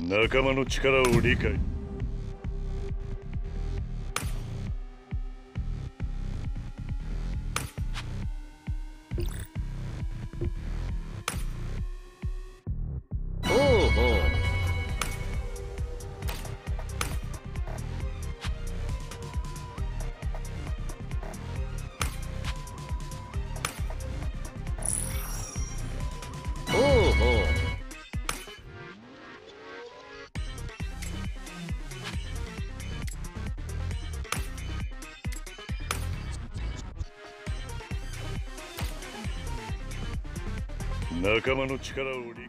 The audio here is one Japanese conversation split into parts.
仲間の力を理解。仲間の力を理解。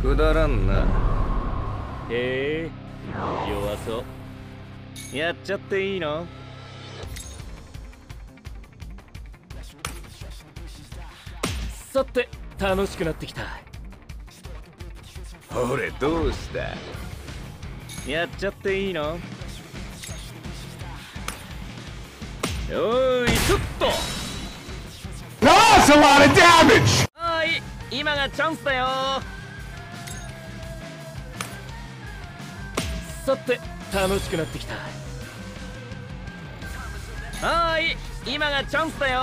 くだらんな。へえ。弱そう。やっちゃっていいの？さて楽しくなってきたほれどうした？やっちゃっていいの？よーいちょっと!はーい今がチャンスだよ！さて楽しくなってきた。はーい今がチャンスだよ！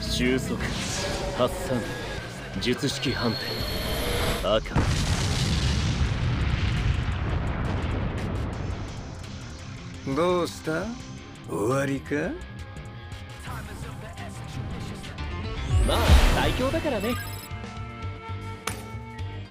収束発散術式判定。赤どうした？終わりか？まあ最強だからね